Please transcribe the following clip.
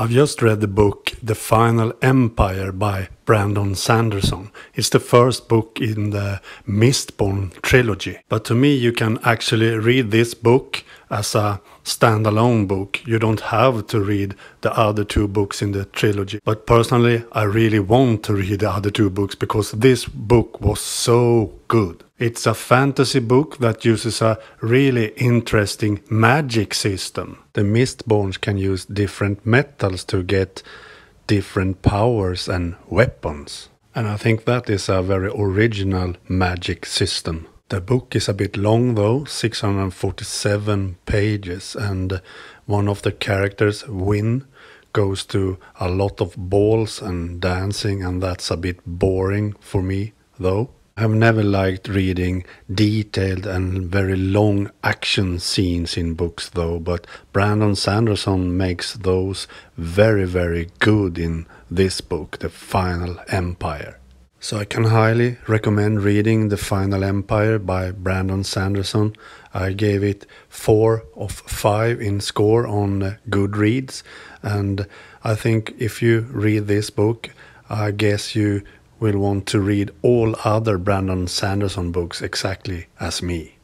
I've just read the book The Final Empire by Brandon Sanderson. It's the first book in the Mistborn trilogy. But to me, you can actually read this book as a standalone book. You don't have to read the other two books in the trilogy. But personally, I really want to read the other two books because this book was so good. It's a fantasy book that uses a really interesting magic system. The Mistborns can use different metals to get different powers and weapons. And I think that is a very original magic system. The book is a bit long though, 647 pages, and one of the characters, Vin, goes to a lot of balls and dancing, and that's a bit boring for me though. I've never liked reading detailed and very long action scenes in books though, but Brandon Sanderson makes those very, very good in this book, The Final Empire. So I can highly recommend reading The Final Empire by Brandon Sanderson. I gave it 4 of 5 in score on uh, Goodreads, and I think if you read this book, I guess you will want to read all other Brandon Sanderson books exactly as me.